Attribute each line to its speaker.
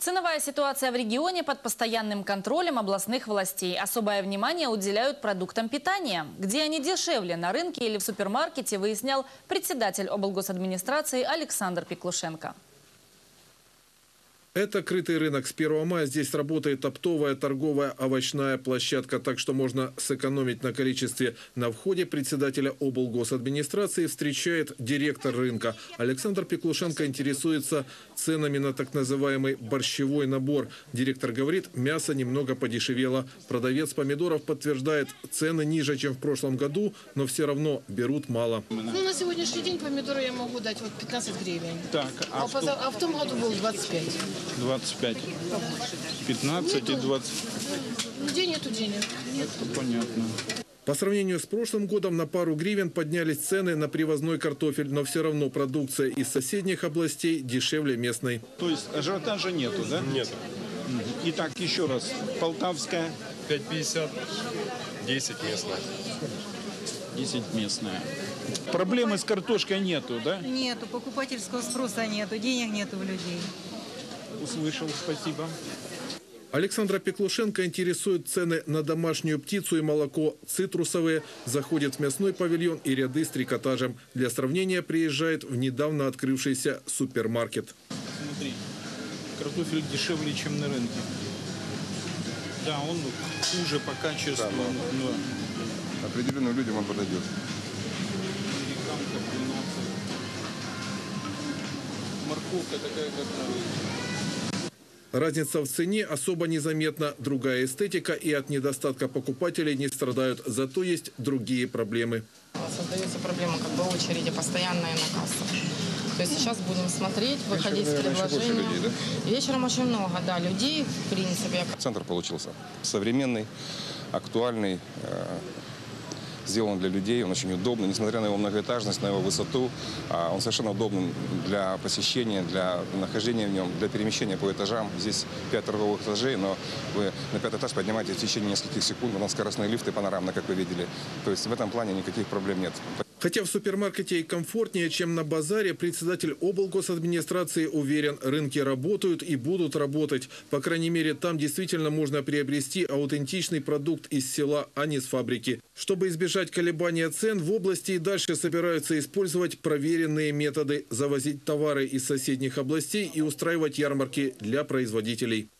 Speaker 1: Ценовая ситуация в регионе под постоянным контролем областных властей. Особое внимание уделяют продуктам питания. Где они дешевле, на рынке или в супермаркете, выяснял председатель облгосадминистрации Александр Пеклушенко.
Speaker 2: Это крытый рынок. С 1 мая здесь работает оптовая торговая овощная площадка, так что можно сэкономить на количестве. На входе председателя облгосадминистрации встречает директор рынка. Александр Пеклушенко интересуется ценами на так называемый борщевой набор. Директор говорит, мясо немного подешевело. Продавец помидоров подтверждает, цены ниже, чем в прошлом году, но все равно берут мало.
Speaker 3: Ну, на сегодняшний день помидоры я могу дать вот 15 гривен.
Speaker 4: Так,
Speaker 3: А,
Speaker 4: а
Speaker 3: в поза- а в том году был 25.
Speaker 4: 25, 15 и 20.
Speaker 3: Ну, день нету денег. Нет.
Speaker 4: Понятно.
Speaker 2: По сравнению с прошлым годом на пару гривен поднялись цены на привозной картофель, но все равно продукция из соседних областей дешевле местной.
Speaker 4: То есть ажиотажа нету, да?
Speaker 5: Нет.
Speaker 4: Итак, еще раз. Полтавская,
Speaker 5: 5,50, 10 местная.
Speaker 4: 10 местная. Проблемы с картошкой нету, да?
Speaker 6: Нету, покупательского спроса нету, денег нету у людей.
Speaker 4: Услышал, спасибо.
Speaker 2: Александра Пеклушенко интересует цены на домашнюю птицу и молоко. Цитрусовые заходят в мясной павильон и ряды с трикотажем. Для сравнения приезжает в недавно открывшийся супермаркет.
Speaker 4: Смотри, картофель дешевле, чем на рынке. Да, он хуже по качеству. но
Speaker 7: определенным людям он подойдет.
Speaker 4: американка 12. Морковка такая, как на рынке.
Speaker 2: Разница в цене особо незаметна. Другая эстетика и от недостатка покупателей не страдают. Зато есть другие проблемы.
Speaker 8: Создается проблема как бы очереди постоянная на кассах. То есть сейчас будем смотреть, выходить с
Speaker 7: наверное, еще больше
Speaker 8: предложением.
Speaker 7: людей,
Speaker 8: Вечером очень много, да, людей, в принципе.
Speaker 7: Центр получился современный, актуальный, э, сделан для людей, он очень удобный, несмотря на его многоэтажность, на его высоту, а, он совершенно удобен для посещения, для нахождения в нем, для перемещения по этажам. Здесь пять торговых этажей, но вы на пятый этаж поднимаетесь в течение нескольких секунд, у нас скоростные лифты панорамные, как вы видели. То есть в этом плане никаких проблем нет.
Speaker 2: Хотя в супермаркете и комфортнее, чем на базаре, председатель облгосадминистрации уверен, рынки работают и будут работать. По крайней мере, там действительно можно приобрести аутентичный продукт из села, а не с фабрики. Чтобы избежать колебания цен, в области и дальше собираются использовать проверенные методы – завозить товары из соседних областей и устраивать ярмарки для производителей.